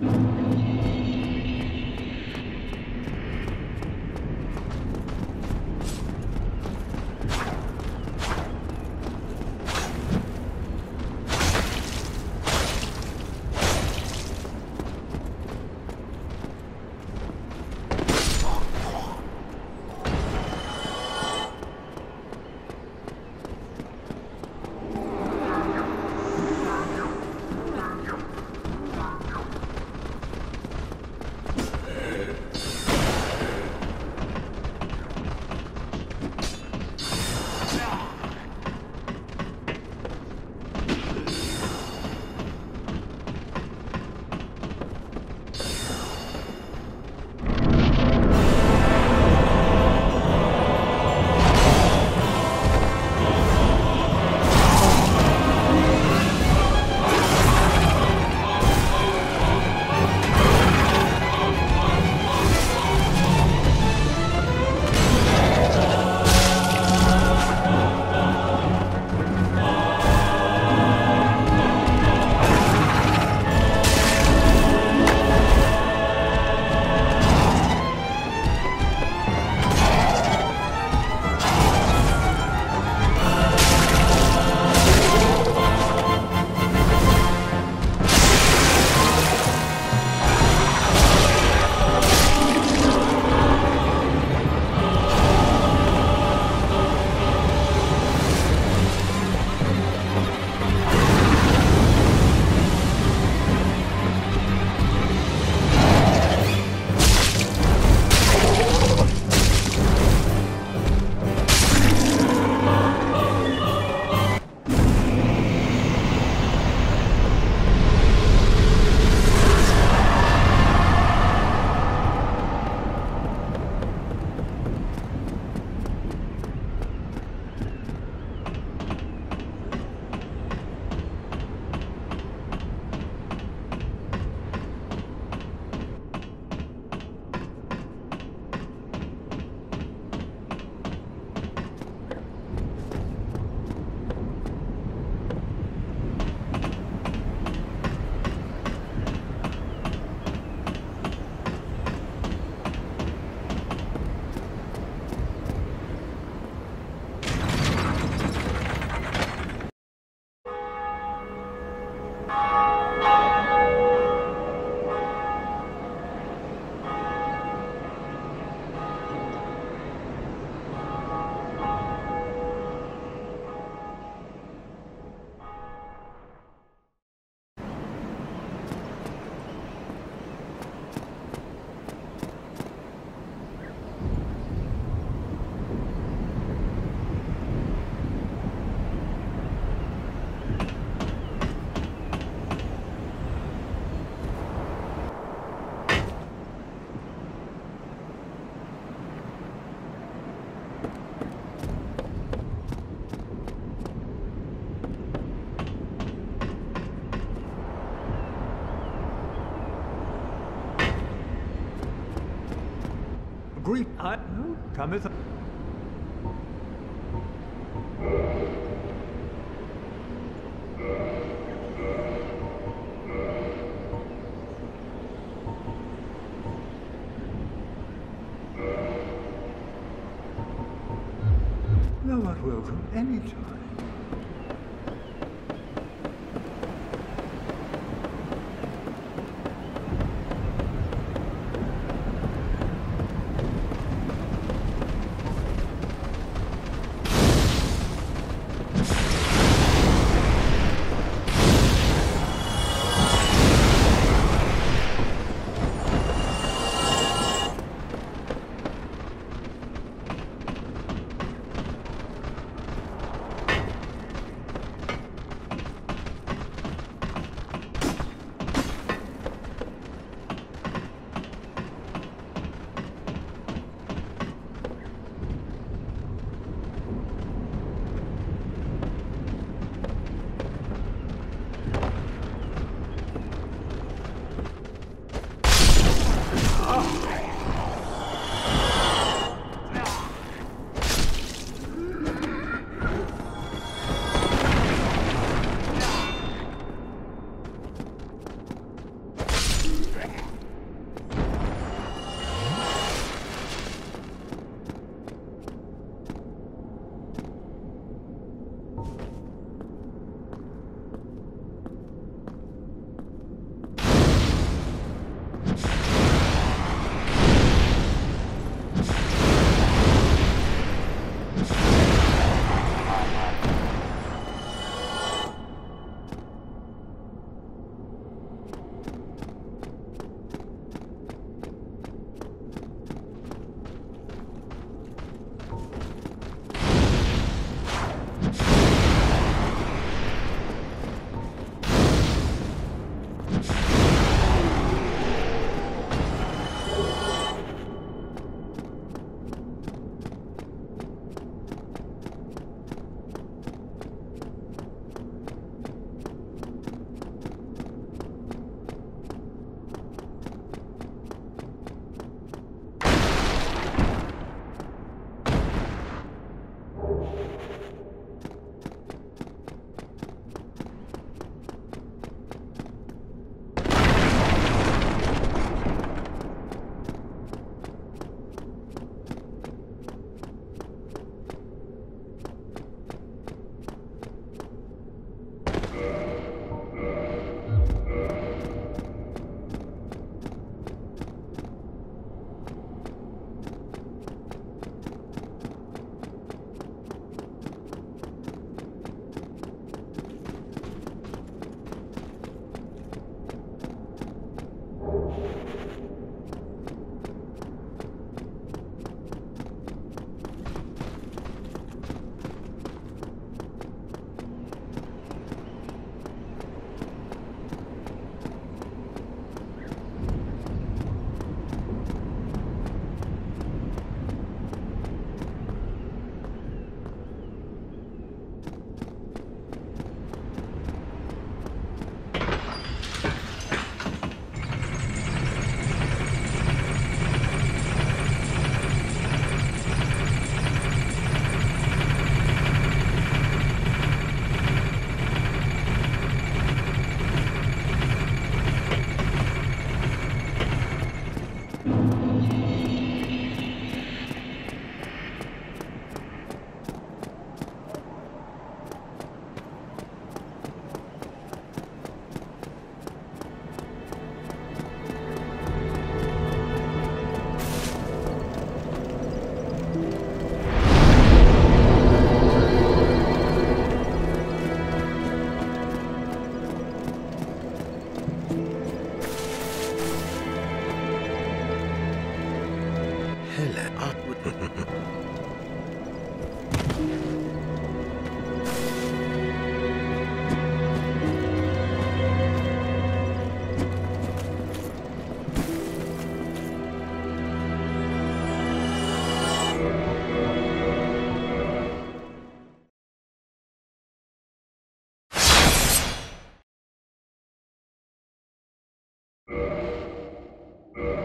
嗯 greet I hmm, who cometh. Thou art welcome any Uh...